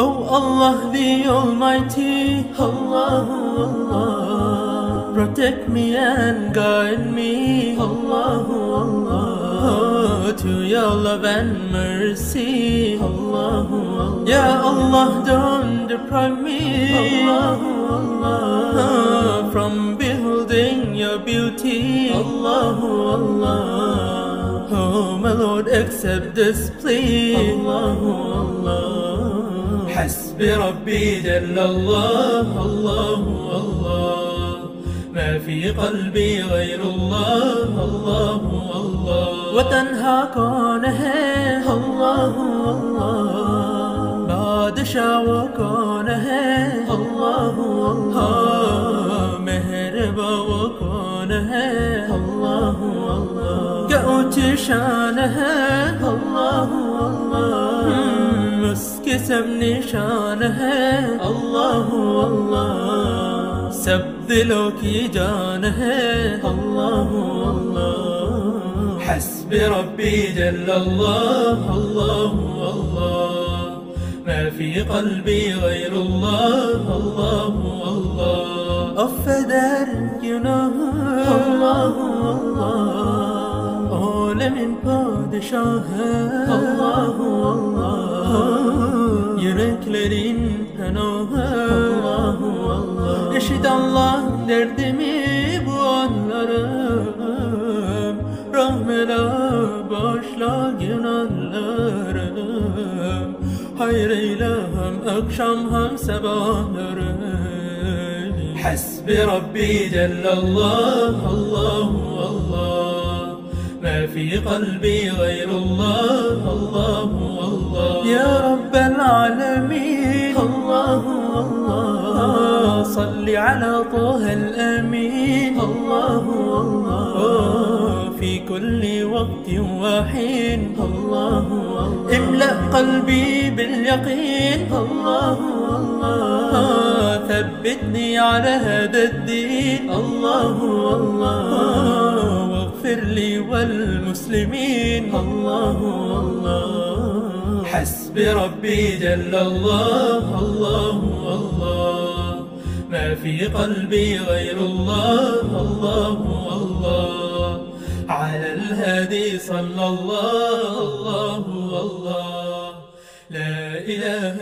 Oh Allah the Almighty, Allah, Allah, protect me and guide me, Allah, Allah, oh, to your love and mercy, Allah, Allah. Ya Allah, don't deprive me, Allah, Allah, oh, from beholding your beauty, Allah, Allah. Oh my Lord, accept this plea, Allah, Allah. حسبي ربي جل الله الله الله. ما في قلبي غير الله الله الله. وتنهى كونه الله الله. بادشاہ و کون ہے اللہ اللہ مہربا و کون ہے اللہ اللہ کیا اونچی شان ہے اللہ اللہ اس کے سب نشان ہے۔ اللہ اللہ۔ سب دلوں کی جان ہے۔ اللہ اللہ۔ حسبي ربي جل الله الله الله ما في قلبي غير الله الله الله you know الله الله Alemin padişahı Allahu Allah. Yüreklerin penahı. Allahu Allah. Eşit Allah derdimi bu anlarım? Rahmela başla günahlarım Hayr eyle hem akşam hem sabahlarım Hasbi Rabbi Cellallah. Allah في قلبي غير الله. الله الله. يا رب العالمين. الله الله. صل على طه الأمين. الله الله. في كل وقت وحين. الله املأ قلبي باليقين. الله الله. ثبتني على هذا الدين. الله الله. واغفر لي والمسلمين. الله الله. حسب ربي جل الله. الله الله. ما في قلبي غير الله. الله الله. على الهادي صلى الله. الله الله. لا إله